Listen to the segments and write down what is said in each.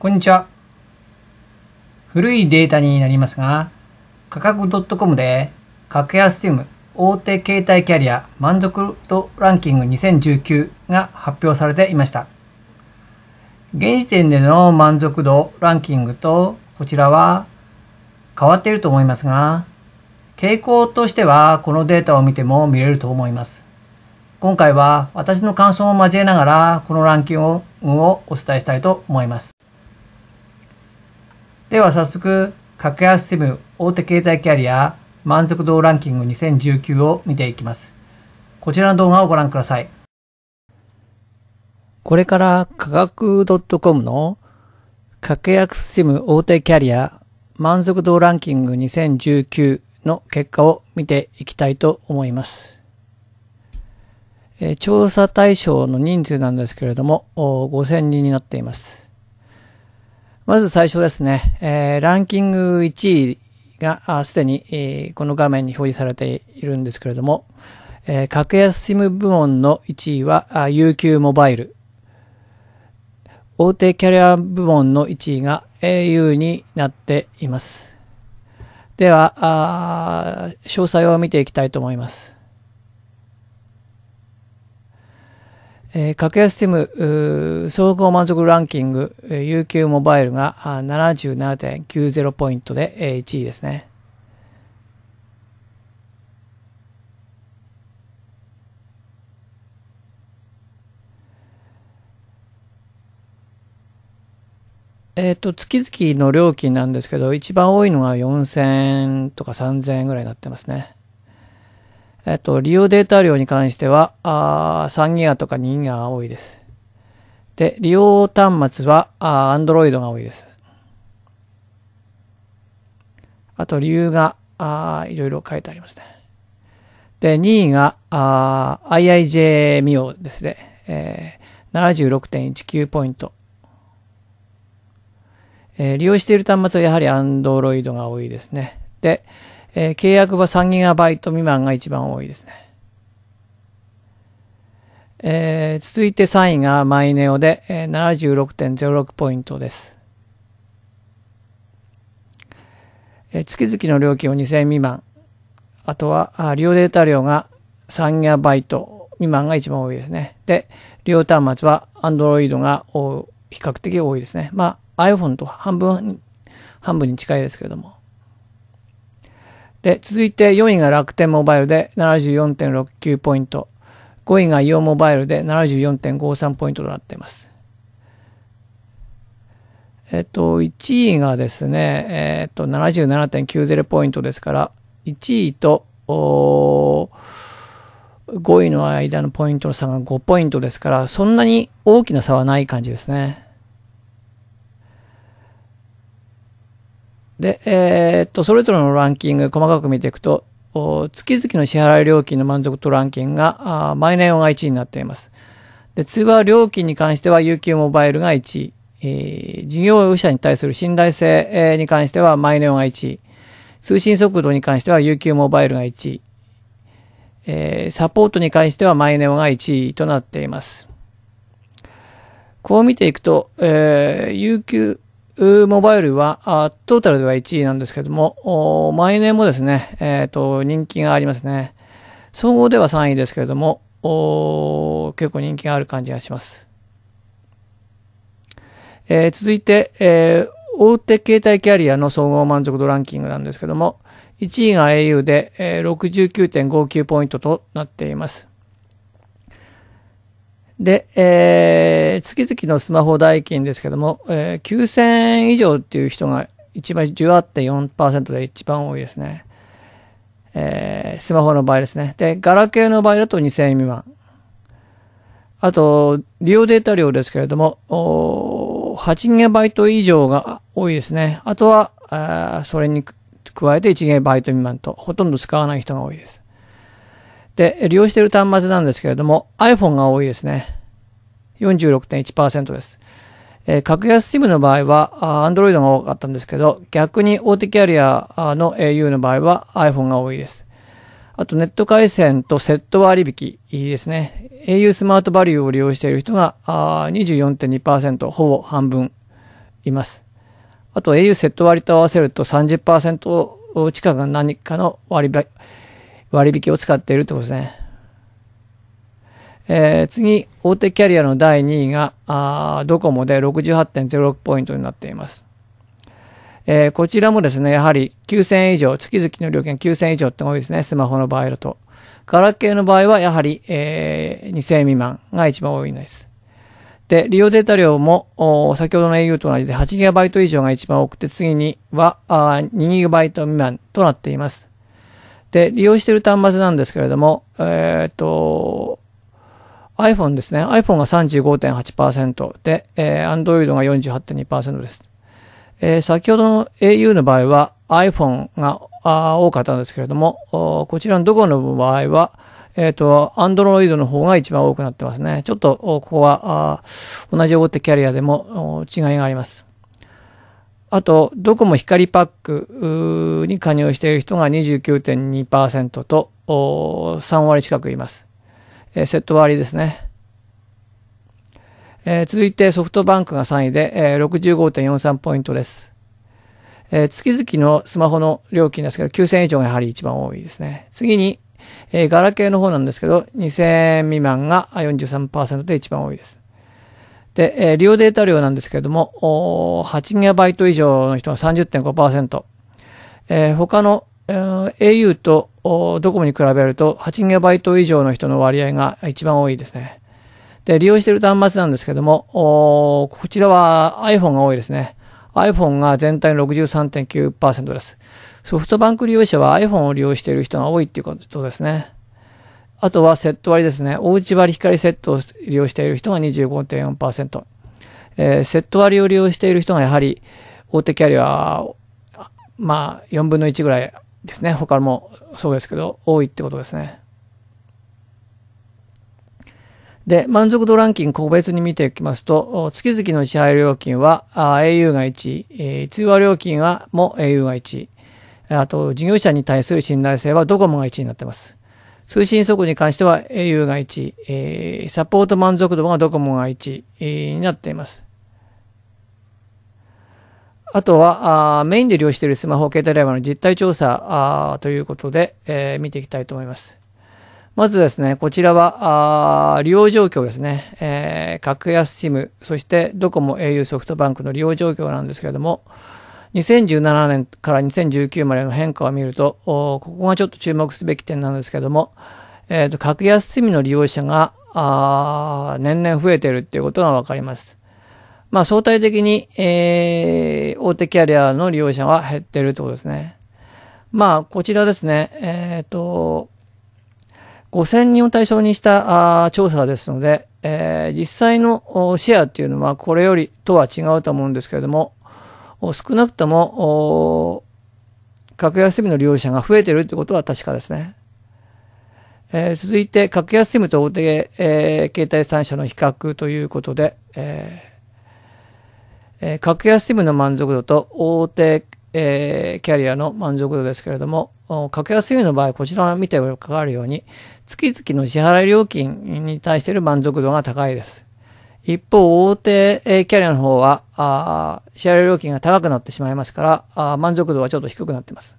こんにちは。古いデータになりますが、価格 .com で、格安スティム大手携帯キャリア満足度ランキング2019が発表されていました。現時点での満足度ランキングとこちらは変わっていると思いますが、傾向としてはこのデータを見ても見れると思います。今回は私の感想を交えながらこのランキングをお伝えしたいと思います。では早速、格安シム大手携帯キャリア満足度ランキング2019を見ていきます。こちらの動画をご覧ください。これから価格 .com の格安シム大手キャリア満足度ランキング2019の結果を見ていきたいと思います。え調査対象の人数なんですけれども、5000人になっています。まず最初ですね、えー、ランキング1位がすでに、えー、この画面に表示されているんですけれども、えー、格安 SIM 部門の1位は UQ モバイル。大手キャリア部門の1位が au になっています。では、詳細を見ていきたいと思います。えー、格安ティム総合満足ランキング、えー、UQ モバイルが77.90ポイントで、えー、1位ですね。えっ、ー、と、月々の料金なんですけど、一番多いのが4000とか3000円ぐらいになってますね。えっと、利用データ量に関しては、あ3ギガとか2ギガが多いです。で、利用端末は、あ Android が多いです。あと、理由が、あいろいろ書いてありますね。で、2位が、あ IIJ ミオですね。えー、76.19ポイント。えー、利用している端末はやはり Android が多いですね。で、えー、契約は 3GB 未満が一番多いですね。えー、続いて3位がマイネオで、えー、76.06ポイントです。えー、月々の料金は2000円未満。あとは、あ利用データ量が 3GB 未満が一番多いですね。で、利用端末は Android が比較的多いですね。まあ iPhone と半分、半分に近いですけれども。で、続いて4位が楽天モバイルで74.69ポイント。5位がイオンモバイルで74.53ポイントとなっています。えっと、1位がですね、えっと、77.90ポイントですから、1位と5位の間のポイントの差が5ポイントですから、そんなに大きな差はない感じですね。で、えー、っと、それぞれのランキング細かく見ていくと、月々の支払い料金の満足度ランキングが、マイナイオが1位になっています。で、通話料金に関しては UQ モバイルが1位。えー、事業者に対する信頼性に関してはマイネオが1位。通信速度に関しては UQ モバイルが1位。えー、サポートに関してはマイネオが1位となっています。こう見ていくと、えー、UQ モバイルは、トータルでは1位なんですけども、毎年もですね、えっ、ー、と、人気がありますね。総合では3位ですけれども、結構人気がある感じがします。えー、続いて、えー、大手携帯キャリアの総合満足度ランキングなんですけども、1位が au で、えー、69.59ポイントとなっています。で、えー、月々のスマホ代金ですけども、えー、9000円以上っていう人が一番18.4%で一番多いですね。えー、スマホの場合ですね。で、ガラケーの場合だと2000円未満。あと、利用データ量ですけれども、8GB 以上が多いですね。あとは、あそれに加えて 1GB 未満と、ほとんど使わない人が多いです。で、利用している端末なんですけれども、iPhone が多いですね。46.1%です。えー、格安 SIM の場合は、Android が多かったんですけど、逆に大手キャリアの au の場合は iPhone が多いです。あと、ネット回線とセット割引いいですね。au スマートバリューを利用している人が24.2%、ほぼ半分います。あと au セット割と合わせると30%近くが何かの割引を使っているということですね。えー、次、大手キャリアの第2位が、あドコモで68.06ポイントになっています。えー、こちらもですね、やはり9000円以上、月々の料金9000円以上って多いですね、スマホの場合だと。ガラケーの場合はやはり、えー、2000円未満が一番多いんです。で、利用データ量も、先ほどの au と同じで 8GB 以上が一番多くて、次にはあ 2GB 未満となっています。で、利用している端末なんですけれども、えっ、ー、と、iPhone ですね。iPhone が35.8%で、えー、Android が48.2%です。えー、先ほどの au の場合は iPhone が多かったんですけれども、こちらのどこの場合は、えっ、ー、と、Android の方が一番多くなってますね。ちょっと、ここは、同じ大手キャリアでも違いがあります。あと、ドコモ光パックに加入している人が29.2%と3割近くいます。えー、セット割りですね。えー、続いてソフトバンクが3位で、えー、65.43ポイントです。えー、月々のスマホの料金ですけど、9000円以上がやはり一番多いですね。次に、えー、ガラケーの方なんですけど、2000円未満が43%で一番多いです。で、えー、利用データ量なんですけれども、8GB 以上の人が30.5%、えー、他の、au とドコモに比べると 8GB 以上の人の割合が一番多いですね。で、利用している端末なんですけども、こちらは iPhone が多いですね。iPhone が全体の63.9%です。ソフトバンク利用者は iPhone を利用している人が多いっていうことですね。あとはセット割ですね。おうち割光セットを利用している人が25.4%。えー、セット割を利用している人がやはり大手キャリア、まあ4分の1ぐらいですね。他もそうですけど、多いってことですね。で、満足度ランキング個別に見ていきますと、月々の支払料金は au が1位、えー、通話料金はも au が1位、あと事業者に対する信頼性はドコモが1位になっています。通信速度に関しては au が1位、えー、サポート満足度がドコモが1位、えー、になっています。あとはあ、メインで利用しているスマホ携帯電話の実態調査あということで、えー、見ていきたいと思います。まずですね、こちらは、あ利用状況ですね。えー、格安 SIM、そしてドコモ、au、ソフトバンクの利用状況なんですけれども、2017年から2019までの変化を見ると、ここがちょっと注目すべき点なんですけれども、えっ、ー、と、格安 SIM の利用者が、あ年々増えているっていうことがわかります。まあ相対的に、えー、大手キャリアの利用者は減ってるってことですね。まあこちらですね、えっ、ー、と、5000人を対象にしたあ調査ですので、えー、実際のシェアっていうのはこれよりとは違うと思うんですけれども、少なくとも、格安 SIM の利用者が増えてるということは確かですね。えー、続いて、格安 SIM と大手、えー、携帯3社の比較ということで、えーえー、格安 SIM の満足度と大手、えー、キャリアの満足度ですけれども、格安 SIM の場合、こちらを見てわかるように、月々の支払い料金に対している満足度が高いです。一方、大手キャリアの方は、あ支払い料金が高くなってしまいますから、あ満足度はちょっと低くなっています。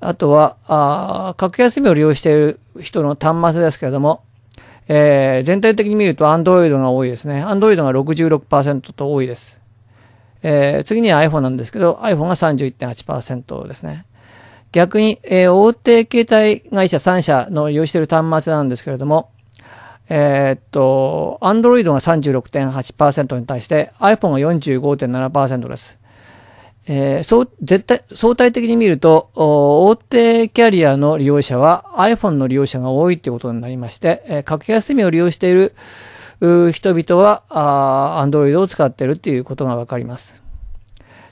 あとは、あ格安 SIM を利用している人の端末ですけれども、えー、全体的に見ると Android が多いですね。Android が66%と多いです。えー、次には iPhone なんですけど、iPhone が31.8%ですね。逆に、えー、大手携帯会社3社の利用している端末なんですけれども、えー、っと、Android が36.8%に対して iPhone が45.7%です。えー、そう、絶対、相対的に見ると、大手キャリアの利用者は iPhone の利用者が多いということになりまして、えー、格安みを利用している人々は、Android を使っているということがわかります。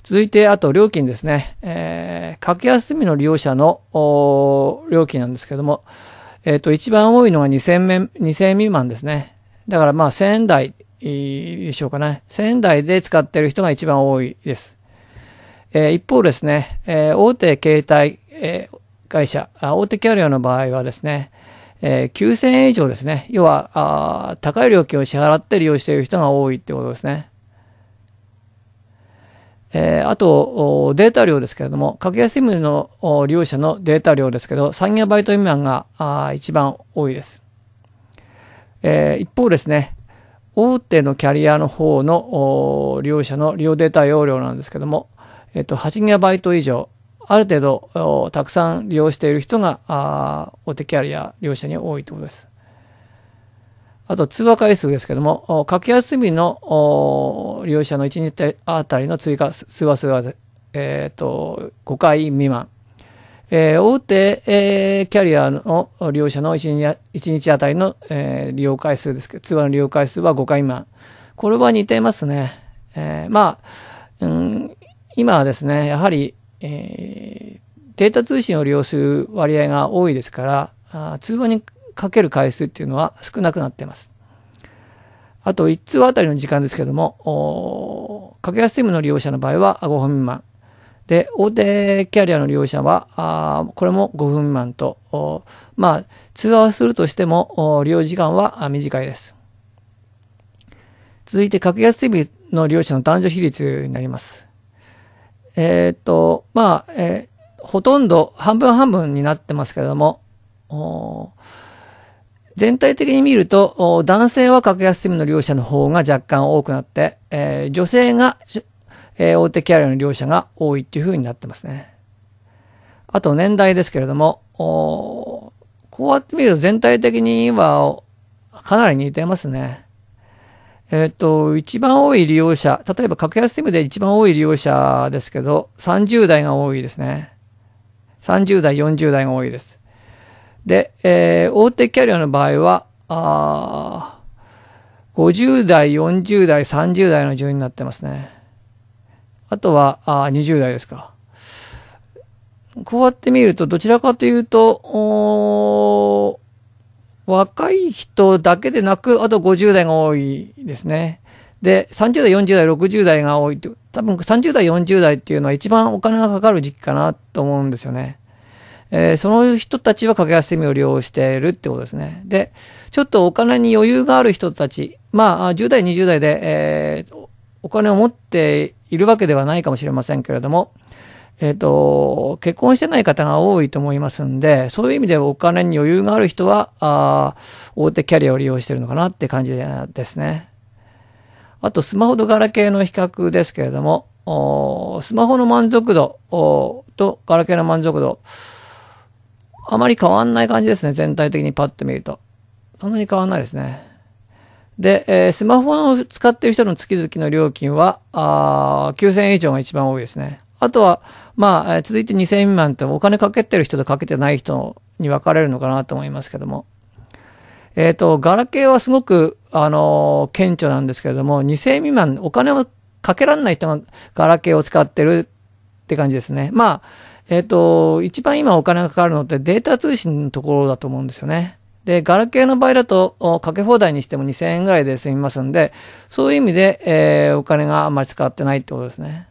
続いて、あと料金ですね。えー、格安みの利用者の料金なんですけども、えっ、ー、と、一番多いのが2000円、2000未満ですね。だからまあ1000円台でしょうかね。1000円台で使っている人が一番多いです。えー、一方ですね、えー、大手携帯、えー、会社大手キャリアの場合はですね、えー、9000円以上ですね。要はあ、高い料金を支払って利用している人が多いってことですね。えー、あと、データ量ですけれども、格安 SIM の利用者のデータ量ですけど、3バイト未満があ一番多いです。えー、一方ですね、大手のキャリアの方の利用者の利用データ容量なんですけども、えっと、8バイト以上、ある程度たくさん利用している人があ大手キャリア利用者に多いということです。あと通話回数ですけども、格安日の利用者の1日あたりの追加通話数は、えっ、ー、と、5回未満。えー、大手、えー、キャリアの利用者の1日 ,1 日あたりの、えー、利用回数ですけど、通話の利用回数は5回未満。これは似ていますね。えー、まあ、うん、今はですね、やはり、えー、データ通信を利用する割合が多いですから、通話にかける回数っていうのは少なくなっています。あと、1通あたりの時間ですけども、格安 SIM の利用者の場合は5分未満。で、大手キャリアの利用者は、あこれも5分未満と、まあ、通話をするとしても、利用時間は短いです。続いて、格安 SIM の利用者の男女比率になります。えっ、と、まあ、えー、ほとんど半分半分になってますけれども、全体的に見ると、男性は格安 SIM の利用者の方が若干多くなって、えー、女性が、えー、大手キャリアの利用者が多いっていう風になってますね。あと年代ですけれども、こうやって見ると全体的にはかなり似てますね。えっ、と、一番多い利用者、例えば格安 SIM で一番多い利用者ですけど、30代が多いですね。30代、40代が多いです。で、えー、大手キャリアの場合は、あ50代、40代、30代の順になってますね。あとは、あ20代ですか。こうやって見ると、どちらかというと、若い人だけでなく、あと50代が多いですね。で、30代、40代、60代が多いって、多分30代、40代っていうのは一番お金がかかる時期かなと思うんですよね。えー、その人たちは格安セミを利用しているってことですね。で、ちょっとお金に余裕がある人たち、まあ、10代、20代で、えー、お金を持っているわけではないかもしれませんけれども、えっ、と、結婚してない方が多いと思いますんで、そういう意味でお金に余裕がある人は、あ大手キャリアを利用してるのかなって感じですね。あと、スマホとガラケーの比較ですけれども、スマホの満足度とガラケーの満足度、あまり変わんない感じですね。全体的にパッと見ると。そんなに変わんないですね。で、えー、スマホを使っている人の月々の料金は、9000円以上が一番多いですね。あとは、まあ、続いて2000未満ってお金かけてる人とかけてない人に分かれるのかなと思いますけども。えっ、ー、と、ガラケーはすごく、あの、顕著なんですけれども、2000未満、お金をかけられない人がガラケーを使ってるって感じですね。まあ、えっ、ー、と、一番今お金がかかるのってデータ通信のところだと思うんですよね。で、ガラケーの場合だと、かけ放題にしても2000円ぐらいで済みますんで、そういう意味で、えー、お金があんまり使ってないってことですね。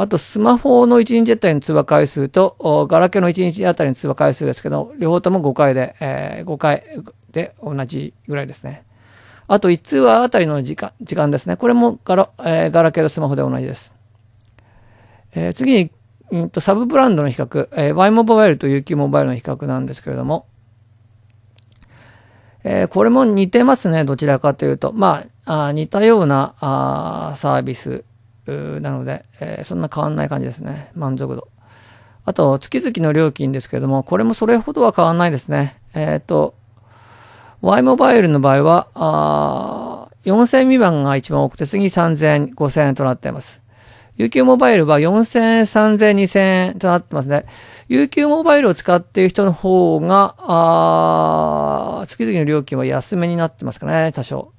あと、スマホの1日あたりの通話回数と、ガラケーの1日あたりの通話回数ですけど、両方とも5回で、えー、5回で同じぐらいですね。あと、1通話あたりの時間、時間ですね。これもガラ,、えー、ガラケーとスマホで同じです。えー、次に、うんとサブブランドの比較、えー、Y モバイルと UQ モバイルの比較なんですけれども、えー、これも似てますね、どちらかというと。まあ、あ似たようなあサービスなので、えー、そんな変わんない感じですね、満足度。あと、月々の料金ですけども、これもそれほどは変わんないですね。えっ、ー、と、Y モバイルの場合は、あ4000未満が一番多くて、次3000、5000円となっています。UQ モバイルは4000円、3000円、2000円となってますね。UQ モバイルを使っている人の方が、あ月々の料金は安めになってますかね、多少。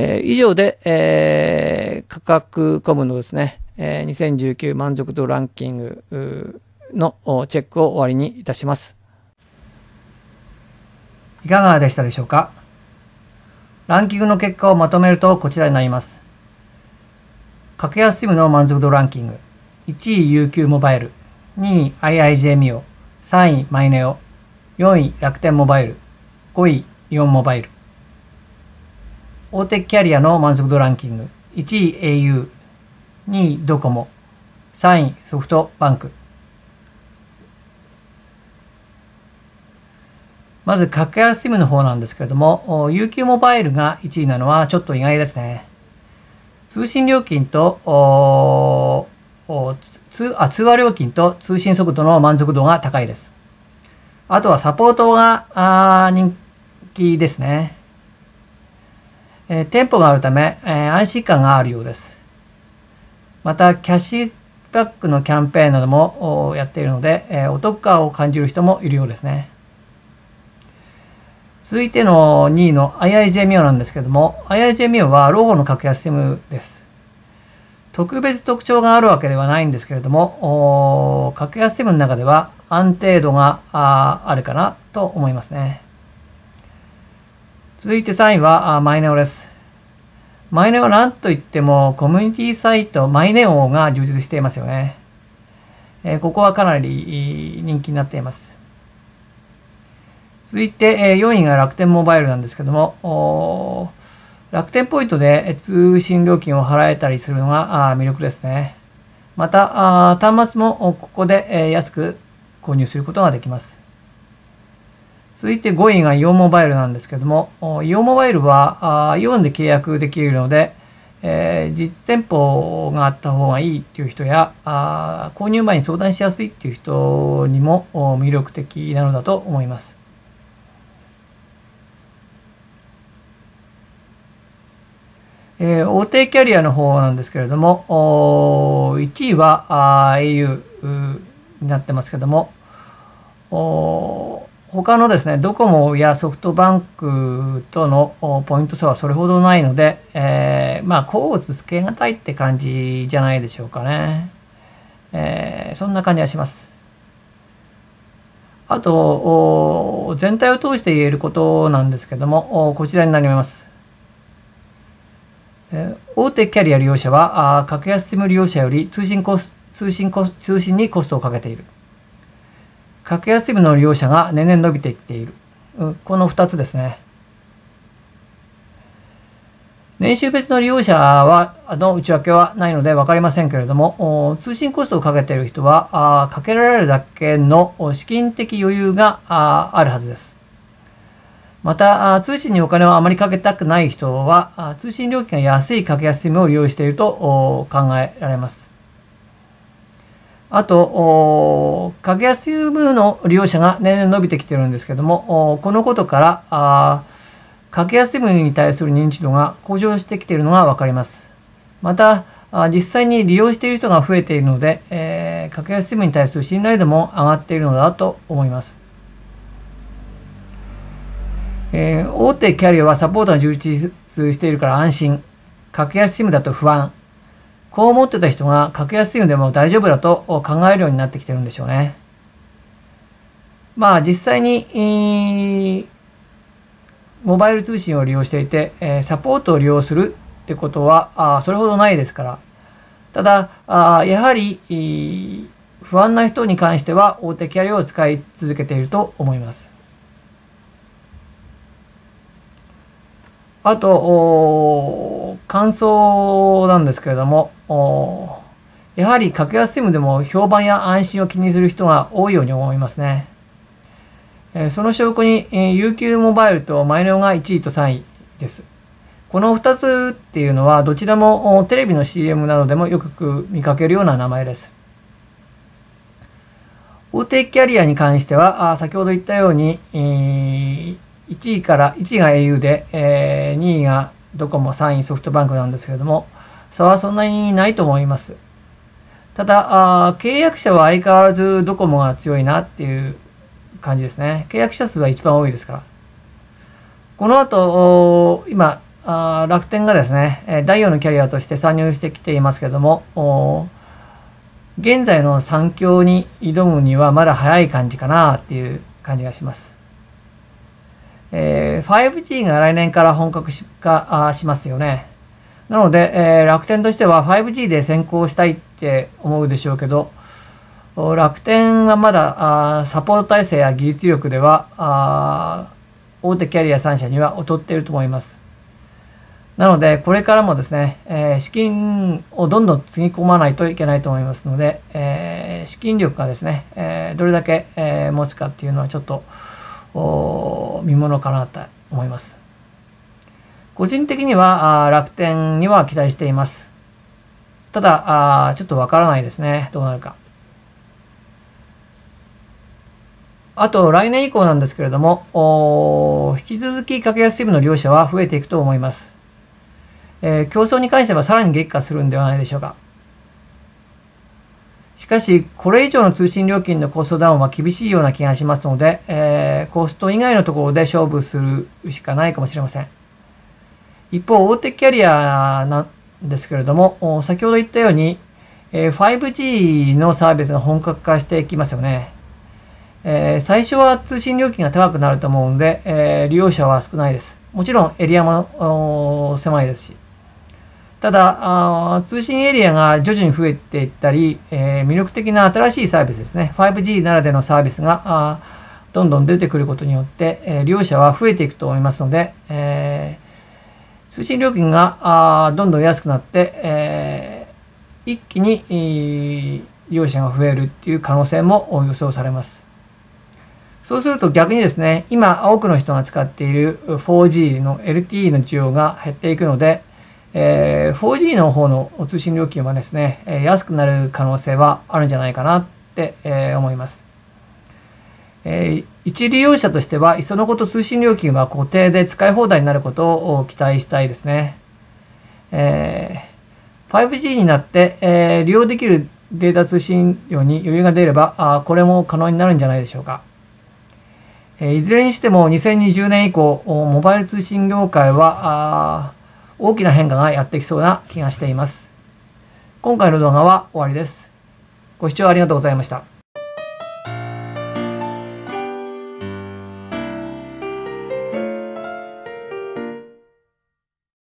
えー、以上で、えー、価格コムのですね、えー、2019満足度ランキングのチェックを終わりにいたします。いかがでしたでしょうか？ランキングの結果をまとめるとこちらになります。格安 SIM の満足度ランキング。1位 UQ モバイル。2位 IIJ ミオ。3位マイネオ。4位楽天モバイル。5位、イオンモバイル。大手キャリアの満足度ランキング。1位 au、2位ドコモ、3位ソフトバンク。まず、格安 SIM の方なんですけれども、UQ モバイルが1位なのはちょっと意外ですね。通信料金と、通あ通話料金と通信速度の満足度が高いです。あとはサポートがあ人気ですね。えー、店舗があるため、えー、安心感があるようです。また、キャッシュバックのキャンペーンなどもやっているので、えー、お得感を感じる人もいるようですね。続いての2位の IIJ ミオなんですけども、IIJ ミオはロゴの格安システムです。特別特徴があるわけではないんですけれども、格安システムの中では安定度があるかなと思いますね。続いて3位はマイネオです。マイネオは何といってもコミュニティサイトマイネオが充実していますよね。えここはかなり人気になっています。続いて、え4位が楽天モバイルなんですけども、楽天ポイントで通信料金を払えたりするのが魅力ですね。また、端末もここで安く購入することができます。続いて5位がイオンモバイルなんですけども、イオンモバイルはイオンで契約できるので、えー、実店舗があった方がいいっていう人やあ購入前に相談しやすいっていう人にも魅力的なのだと思います。えー、大手キャリアの方なんですけれども、1位はあ au になってますけども、他のですね、ドコモやソフトバンクとのポイント差はそれほどないので、えー、まあ、甲乙つけがたいって感じじゃないでしょうかね。えー、そんな感じがします。あと、全体を通して言えることなんですけども、こちらになります。大手キャリア利用者は、格安 SIM 利用者より通信コス通信コス通信にコストをかけている。格安 SIM の利用者が年々伸びていっている。この2つですね。年収別の利用者は、の内訳はないので分かりませんけれども、通信コストをかけている人は、かけられるだけの資金的余裕があるはずです。また、通信にお金をあまりかけたくない人は、通信料金が安い格安 SIM を利用していると考えられます。あと、格安 SIM の利用者が年々伸びてきてるんですけども、このことから、あ格安 SIM に対する認知度が向上してきているのがわかります。また、実際に利用している人が増えているので、えー、格安 SIM に対する信頼度も上がっているのだと思います。えー、大手キャリアはサポートが充実しているから安心。格安 SIM だと不安。こう思ってた人が格安 SIM でも大丈夫だと考えるようになってきてるんでしょうね。まあ実際に、モバイル通信を利用していて、え、サポートを利用するってことはあそれほどないですから。ただ、あやはり、不安な人に関しては大手キャリアを使い続けていると思います。あと、感想なんですけれども、やはり格安 SIM でも評判や安心を気にする人が多いように思いますね。えその証拠にえ UQ モバイルとマイネオが1位と3位です。この2つっていうのはどちらもテレビの CM などでもよく見かけるような名前です。大手キャリアに関しては、先ほど言ったようにえ、1位から、1位が au で、えー、2位がドコモ、3位ソフトバンクなんですけれども、差はそんなにないと思います。ただ、あ契約者は相変わらずドコモが強いなっていう感じですね。契約者数は一番多いですから。この後、今あ、楽天がですね、第4のキャリアとして参入してきていますけれども、現在の3強に挑むにはまだ早い感じかなっていう感じがします。えー、5G が来年から本格化しますよね。なので、えー、楽天としては 5G で先行したいって思うでしょうけど、楽天はまだあサポート体制や技術力ではあ大手キャリア3社には劣っていると思います。なので、これからもですね、えー、資金をどんどんつぎ込まないといけないと思いますので、えー、資金力がですね、えー、どれだけ、え持つかっていうのはちょっと、見ものかなと思います。個人的には楽天には期待しています。ただ、ちょっとわからないですね。どうなるか。あと、来年以降なんですけれども、引き続き格安 SIM の利用者は増えていくと思います。えー、競争に関してはさらに激化するんではないでしょうか。しかし、これ以上の通信料金のコストダウンは厳しいような気がしますので、えー、コスト以外のところで勝負するしかないかもしれません。一方、大手キャリアなんですけれども、先ほど言ったように、え、5G のサービスが本格化していきますよね。えー、最初は通信料金が高くなると思うので、え、利用者は少ないです。もちろんエリアも狭いですし。ただ通信エリアが徐々に増えていったり、えー、魅力的な新しいサービスですね。5G ならでのサービスがどんどん出てくることによって、えー、利用者は増えていくと思いますので、通信料金がどんどん安くなって、えー、一気に、利用者が増えるっていう可能性も予想されます。そうすると逆にですね、今多くの人が使っている 4G の LTE の需要が減っていくので、えー、4G の方の通信料金はですね、え安くなる可能性はあるんじゃないかなって、えー、思います。えー、一利用者としては、いっそのこと通信料金は固定で使い放題になることを期待したいですね。えー、5G になって、えー、利用できるデータ通信量に余裕が出れば、あこれも可能になるんじゃないでしょうか。えいずれにしても2020年以降、モバイル通信業界は、大きな変化がやってきそうな気がしています。今回の動画は終わりです。ご視聴ありがとうございました。